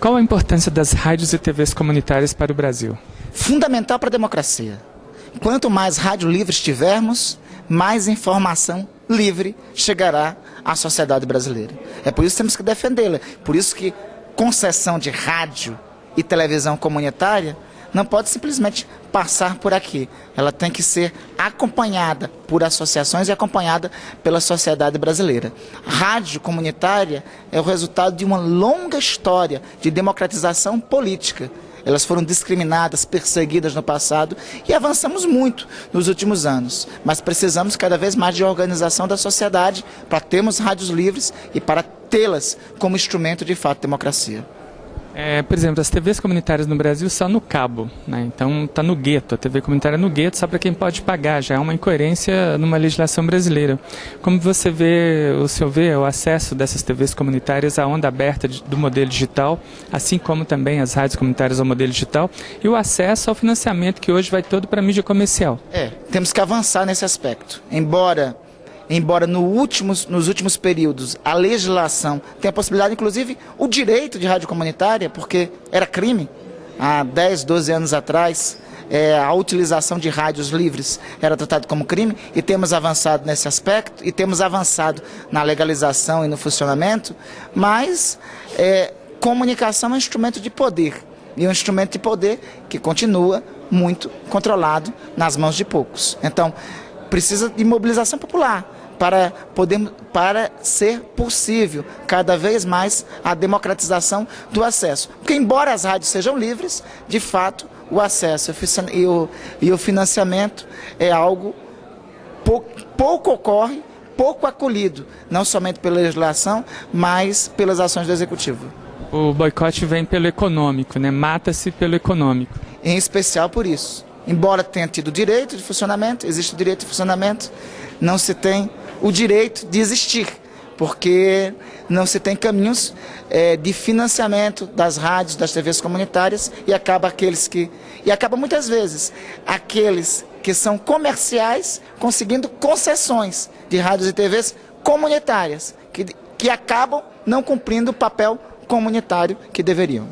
Qual a importância das rádios e TVs comunitárias para o Brasil? Fundamental para a democracia. Quanto mais rádio livres tivermos, mais informação livre chegará à sociedade brasileira. É por isso que temos que defendê-la. Por isso que concessão de rádio e televisão comunitária não pode simplesmente passar por aqui. Ela tem que ser acompanhada por associações e acompanhada pela sociedade brasileira. Rádio comunitária é o resultado de uma longa história de democratização política. Elas foram discriminadas, perseguidas no passado e avançamos muito nos últimos anos. Mas precisamos cada vez mais de organização da sociedade para termos rádios livres e para tê-las como instrumento de fato de democracia. É, por exemplo, as TVs comunitárias no Brasil são no cabo, né? então está no gueto. A TV comunitária é no gueto só para quem pode pagar, já é uma incoerência numa legislação brasileira. Como você vê, o senhor vê o acesso dessas TVs comunitárias à onda aberta do modelo digital, assim como também as rádios comunitárias ao modelo digital, e o acesso ao financiamento que hoje vai todo para a mídia comercial? É, temos que avançar nesse aspecto. Embora embora no últimos, nos últimos períodos a legislação tenha possibilidade, inclusive, o direito de rádio comunitária, porque era crime há 10, 12 anos atrás, é, a utilização de rádios livres era tratado como crime e temos avançado nesse aspecto e temos avançado na legalização e no funcionamento, mas é, comunicação é um instrumento de poder e um instrumento de poder que continua muito controlado nas mãos de poucos. Então, precisa de mobilização popular para, poder, para ser possível cada vez mais a democratização do acesso. Porque, embora as rádios sejam livres, de fato, o acesso e o, e o financiamento é algo pouco, pouco ocorre, pouco acolhido, não somente pela legislação, mas pelas ações do Executivo. O boicote vem pelo econômico, né? mata-se pelo econômico. Em especial por isso. Embora tenha tido direito de funcionamento, existe o direito de funcionamento, não se tem o direito de existir, porque não se tem caminhos é, de financiamento das rádios, das TVs comunitárias e acaba aqueles que e acaba muitas vezes aqueles que são comerciais conseguindo concessões de rádios e TVs comunitárias que, que acabam não cumprindo o papel comunitário que deveriam.